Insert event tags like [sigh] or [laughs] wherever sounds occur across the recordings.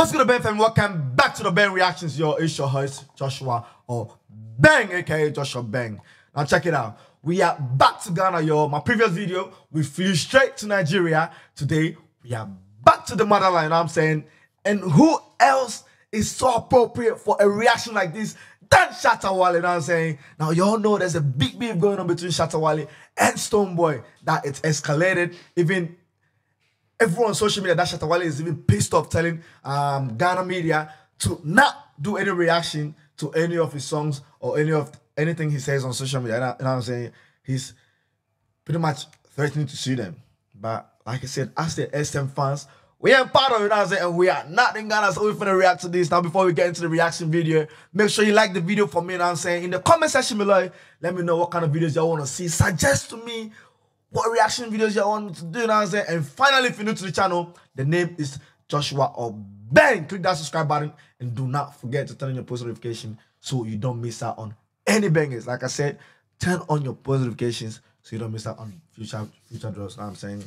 What's good, Ben family? Welcome back to the Ben Reactions. Yo, it's your host, Joshua, or Bang, aka Joshua Bang. Now, check it out. We are back to Ghana, yo. My previous video, we flew straight to Nigeria. Today, we are back to the motherland, you know I'm saying? And who else is so appropriate for a reaction like this than Shatta Wale, you know I'm saying? Now, y'all know there's a big beef going on between Shatta Wale and Stonebwoy that it's escalated. Even everyone on social media, that is even pissed off telling um, Ghana media to not do any reaction to any of his songs or any of anything he says on social media. You know, you what I'm saying? He's pretty much threatening to sue them. But like I said, as the SM fans, we ain't part of it, I'm saying? And we are not in Ghana, so we're gonna react to this. Now, before we get into the reaction video, make sure you like the video for me, what I'm saying? In the comment section below, let me know what kind of videos y'all want to see. Suggest to me what reaction videos y'all want me to do, you know what I'm saying? And finally, if you're new to the channel, the name is Joshua or Bang. Click that subscribe button and do not forget to turn on your post notification so you don't miss out on any bangers. Like I said, turn on your post notifications so you don't miss out on future future draws. You know what I'm saying?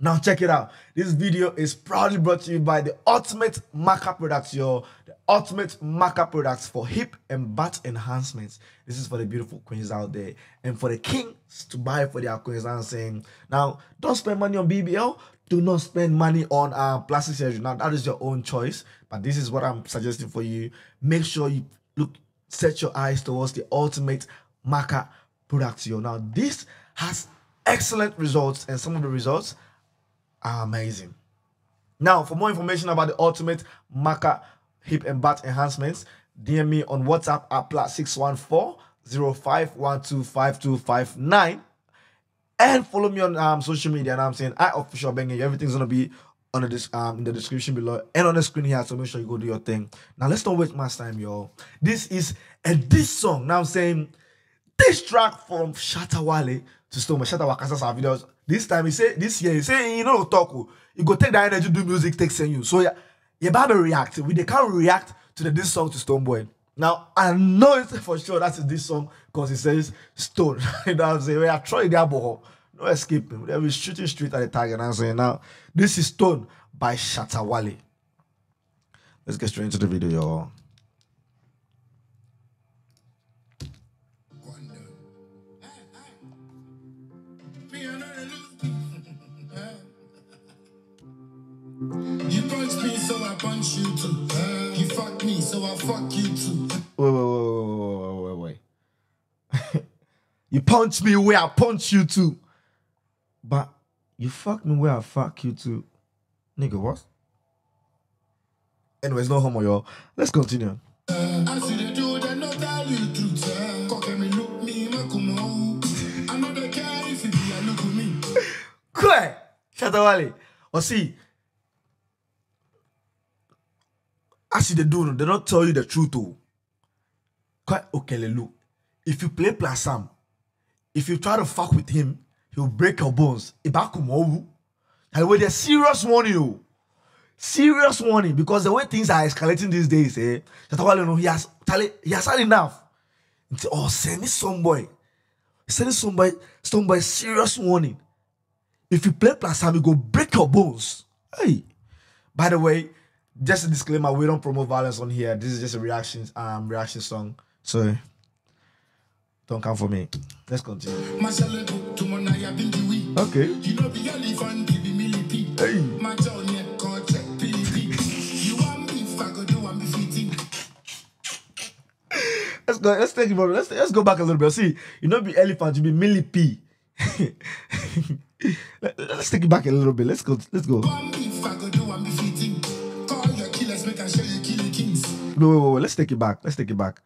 Now check it out. This video is proudly brought to you by the Ultimate Macca Products, yo. The Ultimate Macca Products for hip and butt enhancements. This is for the beautiful queens out there and for the kings to buy for their queens. I'm saying now, don't spend money on BBL. Do not spend money on uh, plastic surgery. Now that is your own choice, but this is what I'm suggesting for you. Make sure you look, set your eyes towards the Ultimate Macca Products. Now this has excellent results, and some of the results are amazing. Now, for more information about the ultimate Macca hip and butt enhancements, DM me on WhatsApp at plus 614 05125259 and follow me on um, social media. And I'm saying I official banging. Everything's gonna be on the um in the description below and on the screen here. So make sure you go do your thing. Now let's not waste much time, y'all. This is a this song. Now I'm saying this track from Shatta Wale to Kasas our videos. This time he say this year he say you know talk. oh, You go take that energy do music take send you. So yeah, Baba react. We they can't react to the this song to Stonebwoy. Now I know it's [laughs] for sure that is this song because it says Stone. [laughs] you know what I'm saying? We are trying that boy. No escaping. They will shooting straight at the target. I'm saying now this is Stone by Shatta Wale. Let's get straight into the video, y'all. You punch me, so I punch you too. You fuck me, so I fuck you too. Wait, wait, wait, wait, wait, wait, wait. [laughs] you punch me where I punch you too. But you fuck me where I fuck you too. Nigga, what? Anyways, no homo, y'all. Let's continue. I see the [laughs] as you do no dem tell you the truth o quite okay. Look, if you play plus am if you try to fuck with him he will break your bones. Ibakumowu na the way dey serious warning o serious warning because the way things are escalating these days eh tatawale no he has tale he has had enough. Oh send me some boy. Send some boy some boy serious warning. If you play plus am e go break your bones. Hey. By the way just a disclaimer, we don't promote violence on here. This is just a reaction um reaction song. So don't come for me. Let's continue. Mashallah, to Monaya, Binti, we. Okay. You know, be elephant, be millipede. Hey. My town, yeah, call check, PDP. You want me, if do, I'm be. Let's go. Let's take it from let's let's go back a little bit. See, you know, be elephant, you be millipede. [laughs] Let, us take it back a little bit. Let's go. Let's go. No, wait, wait, wait. Let's take it back. Let's take it back.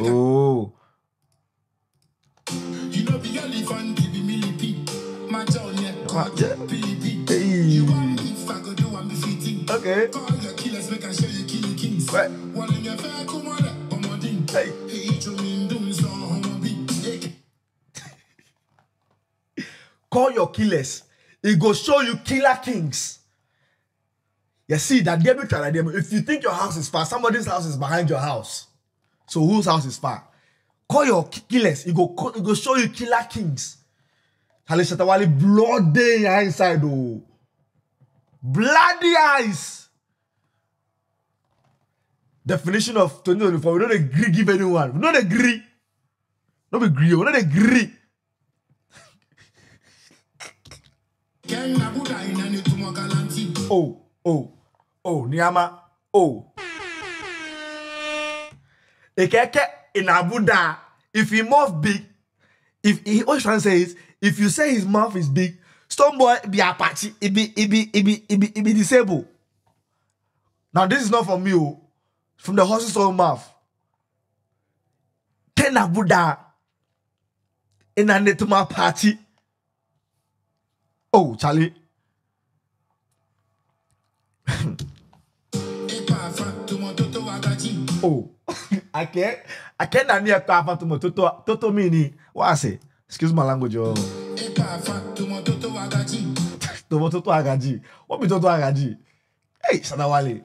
Oh, yeah, Ah. Hey. Okay. [laughs] Hey, call your killers. It go show you killer kings. You see that debut try that debut. If you think your house is far, somebody's house is behind your house. So whose house is far? Call your ki- killers. It go co- it go show you killer kings. Hale Shatawale blood day inside oh. bloody eyes. Definition of 2024. We don't agree give anyone. We don't agree. Don't agree. We don't agree. Oh, oh, oh, Niama. Oh. Ekeke in Abuda. If he mouth big, if he he's trying to say is if you say his mouth is big, Stone Boy be Apache, it be it be it be it be, it be disabled. Now this is not from me, oh, from the horse's own mouth. Ken Abuda in a netuma party. Oh, Charlie. [laughs] Oh. [laughs] I can't na car to mo toto toto mini. What I say? Excuse my language, oh. Epa fa tumo toto wagaji. [laughs] Tomo toto agaji. What be toto agaji? Hey, Sadawale.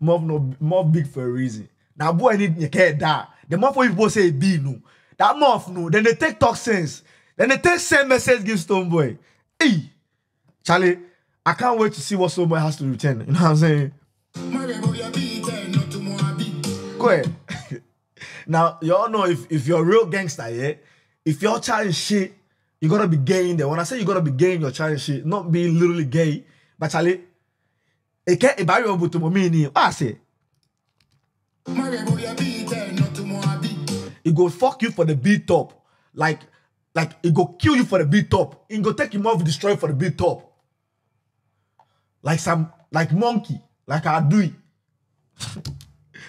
Mob no mob big for a reason. Now boy need care that. The more for people say B no. That mob no. Then they take talk sense. Then they take same message give Stone Boy. Hey, Charlie. I can't wait to see what Stone Boy has to return. You know what I'm saying? Go ahead. now, y'all know if, if you're a real gangster, yeah, if you're trying shit, you gotta be gay in there. When I say you gotta be gay in your trying shit, not being literally gay, but Charlie, it can't be able to mean what I say. It go fuck you for the beat top. Like, like it go kill you for the beat top. It go take him off destroy for the beat top. Like some like monkey, like I do it.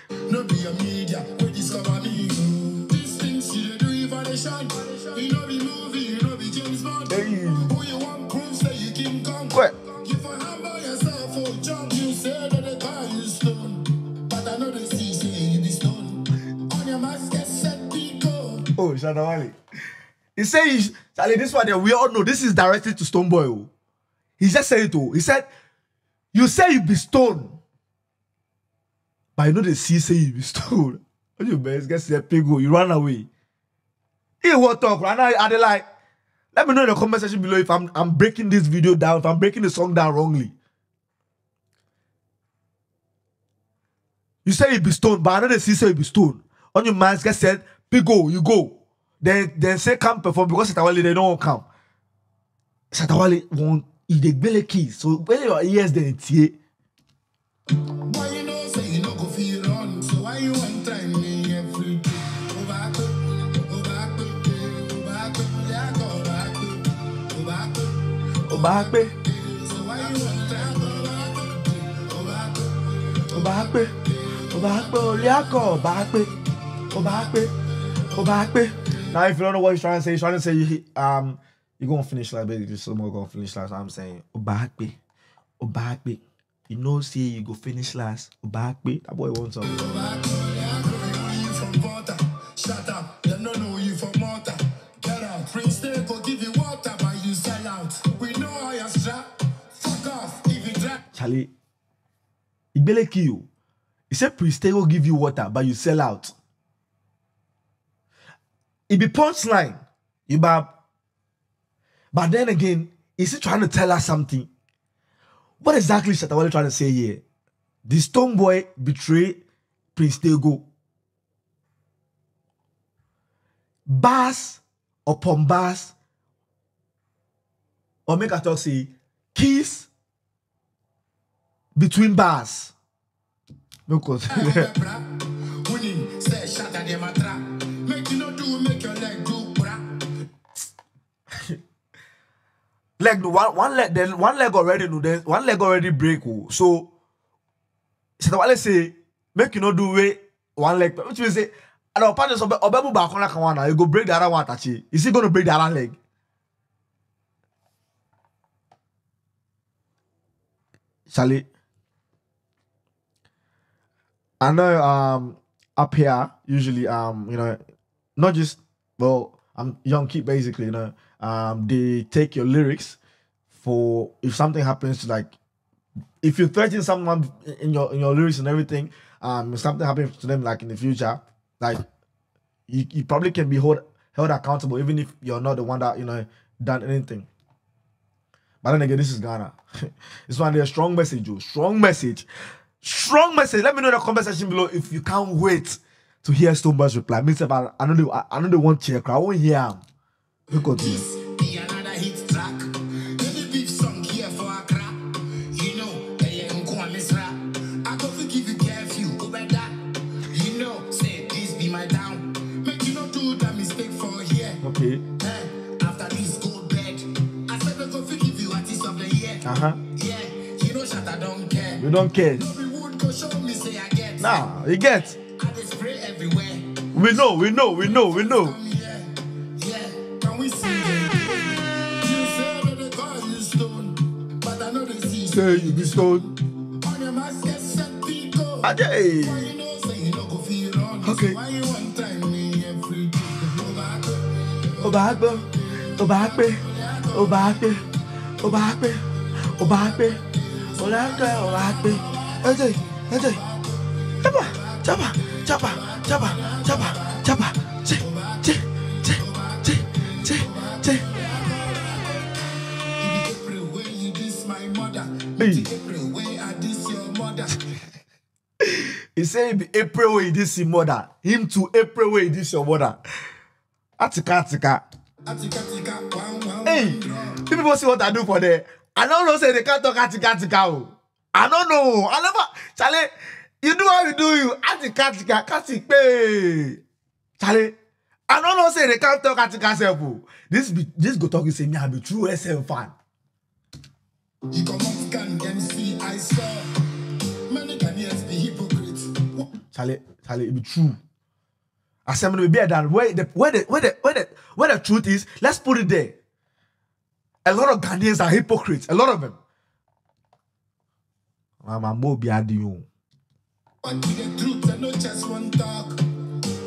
No be a media, we discover me. These things you do evaluation. You know be movie, you know be James Bond. Hey. Who you want prove say you King Kong? Go. You for humble yourself, oh jump. You say that you stone, but I know they see say you be stone. On your mask, get set, pico. Oh. He he's, Charlie, this one, there, we all know this is directed to Stonebwoy. oh. He just said it. Oh. He said, You say you be stone. But you know the sea say you be stone. [laughs] When you best get say pigo, you run away. He what talk, right now, are they like, let me know in the comment section below if I'm I'm breaking this video down, if I'm breaking the song down wrongly. You say you be stone, but I know the sea say you be stone. On your minds get said, pigo, you go. Then then say come perform because Satawale they don't come. Satawale won't eat the belly keys. So when your ears then tie. Back? Obape, Obape, Oliako, Obape, Obape, Obape. Now if you don't know what he's trying to say, he's trying to say um you're gonna finish like basically someone gonna finish last. I'm saying Obape, Obape. You know see you go finish last. Obape. That boy wants something. Charlie, Igbele kill you. He said Priest will give you water, but you sell out. It be punchline. You bab. But then again, is he trying to tell us something? What exactly is Shatawale trying to say here? The stone boy betrayed Prince Tego. Bars upon bars. Or make a talk say kiss between bars. No cause. [laughs] Leg [laughs] one one leg then one leg already no then one leg already break oh. so Shatawale say make you no do way one leg. Which means say and our partners obe obe mu baako na kan na you go break the other one atachi. Is he gonna break the other leg? Charlie I know um up here usually um you know not just well I'm young kid basically you know um they take your lyrics for if something happens to like if you threaten someone in your in your lyrics and everything um if something happens to them like in the future like you, you probably can be hold, held accountable even if you're not the one that you know done anything But then again, this is Ghana. [laughs] this one there, strong message, Joe. Strong message. Strong message. Let me know in the comment section below if you can't wait to hear Stonebwoy's reply. Me, self, I, I know they, I, I know they want check. I won't hear him. At this. Be another hit track. Every beef song here for Accra. You know, Nkwa Misra. I go fi give you curfew over that. You know, say this be my. Make you not do that mistake for here. Okay. Eh, after this go bed, I said I go fi give you artist of the year. Uh huh. Yeah, you know Shatta don't care. We don't care. No be wood go show me say I get. Nah, you get. I dey spray everywhere. We know, we know, we know, we know. Come here, yeah. Can we see it? You say that they call you stone, but I know they see Say you be stoned. On your mask, get set, Pico. Why Ajay. you know say you no go feel wrong? Okay. Why you want time me every day? Enjoy, enjoy. Chapa, chapa, chapa, chapa, chapa, chapa. Che, che, che, che, che, che. Hey. he say be April way this your mother. Him to April way this your mother. Atika, atika. Hey, people see what I do for there. I don't know say they can't talk atika, atika. Oh. I don't know. I never. Charlie, you do how you do you. Atika atika kasi pe. Charlie, I don't know say they can't talk atika self o. This be this go talk you say me I be true SM fan. You come up can see I saw. Many Ghanaians be hypocrites. Charlie, Charlie, it be true. Me be better than where the where the where the where the where the truth is. Let's put it there. A lot of Ghanaians are hypocrites. A lot of them. Mama mo be adiun. To the truth, I know just one talk.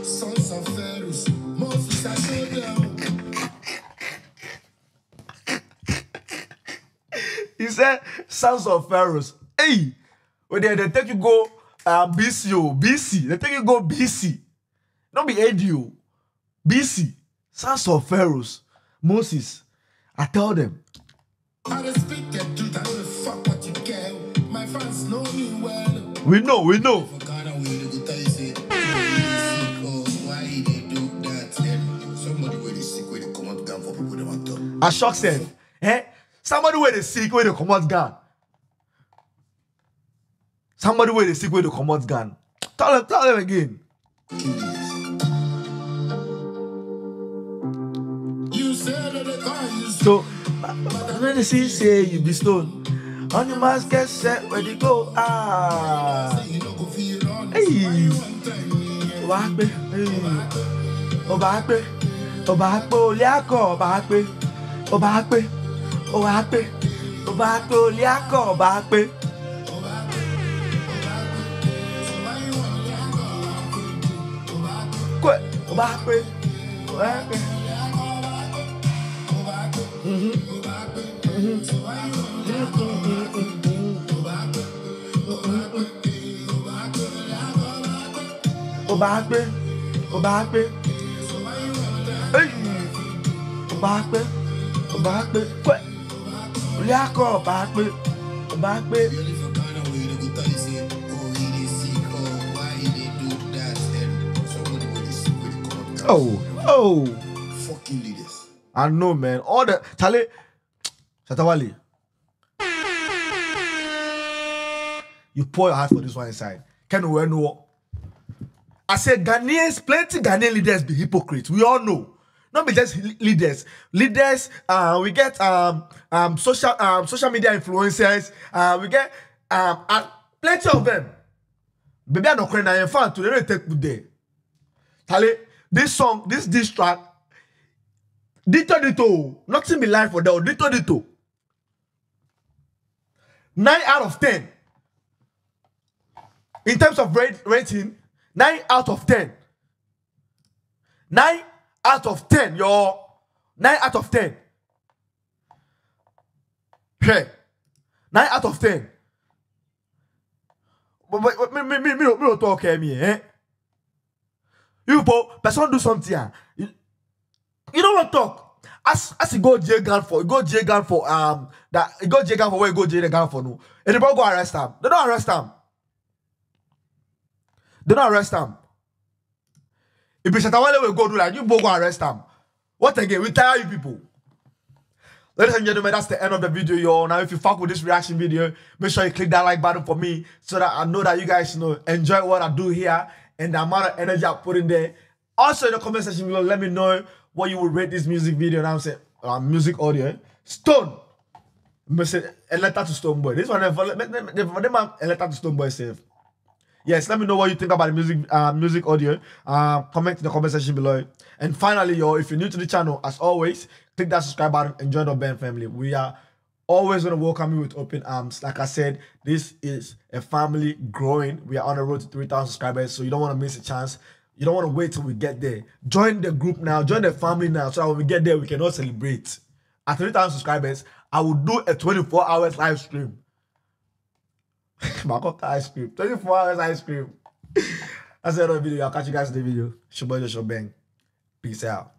Sons of Pharaohs, Moses, I showed them. He said, sons of pharaohs. Hey, when they, they take you go um, BC, oh, BC. They take you go BC. Not be AD, oh. BC. Sons of pharaohs. Moses. I tell them. I people them on top. I shock self. Eh? Somebody where they sick, where they come out gun. Somebody where they sick, where they come out gun. Tell them, tell them again. Said So, when they see say you be stoned, On your mask, get set where they go. Ah. Hey. Ọba pé. Ọba pé. Ọba pé olè akọ ọba pé. Ọba pé. Ọba pé. Ọba pé olè akọ ọba pé. Kwe. Ọba pé. Ọba pé. Mm-hmm. Bá pé ó pé Ey! ó bá pé pé Kwe, akọ ó pé ó pé. Really for Ghana, we dey go tell you say, oh, he dey sick, oh, why he dey do that? And somebody where they sick, where they come out gun. Oh, oh. Fucking leaders. I know, man. All the Charlie, Shatawali. You pour your heart for this one inside. Can we know? I said Ghanaians, plenty Ghanaian leaders be hypocrites. We all know. Not be just le- leaders. Leaders, uh, we get um um social um social media influencers, uh, we get um uh, plenty of them. Baby, I'm not crying. I'm fan to they don't take good there. Charlie, this song, this diss track, Dito Dito. Nothing be life for that. Dito Dito. Nine out of ten. in terms of rating nine out of 10 9 out of ten, your Nine out of ten. Hey, nine out of ten but but but me me me mi mi ò talk ọkẹ́ me, eh? you go person do something ah you, you no wan talk as as he go jail gun for he go jail gun for um that he go jail gun for where he go jail gun for no. And they go arrest him they don't arrest him they don't arrest him if Shatta Wale will go do that, you go arrest him what again? We tire you people. Ladies and gentlemen, that's the end of the video, y'all. Now, if you fuck with this reaction video, make sure you click that like button for me so that I know that you guys you know enjoy what I do here and the amount of energy I put in there. Also, in the comment section below, let me know what you would rate this music video. And I'm saying, uh, music audio. Stone. Me say a letter to Stonebwoy. This one, for them, a letter to Stonebwoy safe. Yes, let me know what you think about the music uh, music audio. Uh, comment in the comment section below. And finally, yo, if you're new to the channel, as always, click that subscribe button and join the Ben family. We are always going to welcome you with open arms. Like I said, this is a family growing. We are on the road to 3,000 subscribers, so you don't want to miss a chance. You don't want to wait till we get there. Join the group now, join the family now, so that when we get there, we can all celebrate. At 3,000 subscribers, I will do a 24 hours live stream. [laughs] Makota ice cream. 24 hours ice cream. [laughs] That's the end of the video. I'll catch you guys in the video. Your Joshua Bang. Peace out.